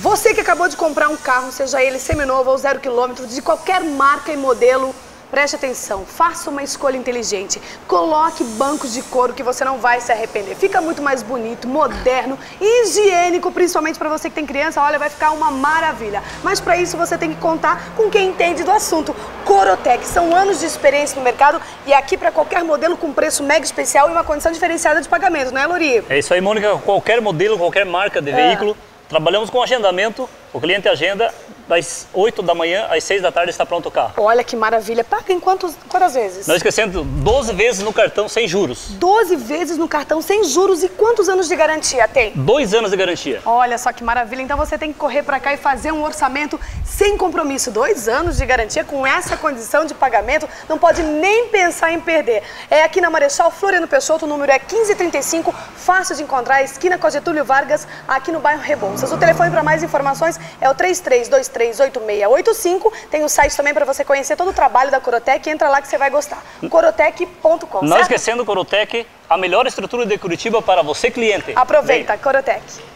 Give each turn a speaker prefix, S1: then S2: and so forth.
S1: Você que acabou de comprar um carro, seja ele seminovo ou zero quilômetro, de qualquer marca e modelo, preste atenção, faça uma escolha inteligente. Coloque bancos de couro que você não vai se arrepender. Fica muito mais bonito, moderno, higiênico, principalmente para você que tem criança. Olha, vai ficar uma maravilha. Mas para isso você tem que contar com quem entende do assunto. Corotec, são anos de experiência no mercado e aqui para qualquer modelo com preço mega especial e uma condição diferenciada de pagamento, não é, Lori?
S2: É isso aí, Mônica. Qualquer modelo, qualquer marca de
S1: É.
S2: trabalhamos com agendamento. O cliente agenda das 8 da manhã às 6 da tarde está pronto o carro.
S1: Olha que maravilha. Paga em quantos, quantas vezes?
S2: Não esquecendo, 12 vezes no cartão sem juros.
S1: 12 vezes no cartão sem juros e quantos anos de garantia tem?
S2: Dois anos de garantia.
S1: Olha só que maravilha. Então você tem que correr para cá e fazer um orçamento sem compromisso. Dois anos de garantia com essa condição de pagamento. Não pode nem pensar em perder. É aqui na Marechal Floriano Peixoto, o número é 1535, fácil de encontrar, esquina com a Getúlio Vargas, aqui no bairro Rebouças. O telefone para mais informações é o 33238685. Tem o site também para você conhecer todo o trabalho da Corotec. Entra lá que você vai gostar. corotec.com.
S2: Não
S1: certo?
S2: esquecendo, Corotec, a melhor estrutura de Curitiba para você, cliente.
S1: Aproveita, Corotec.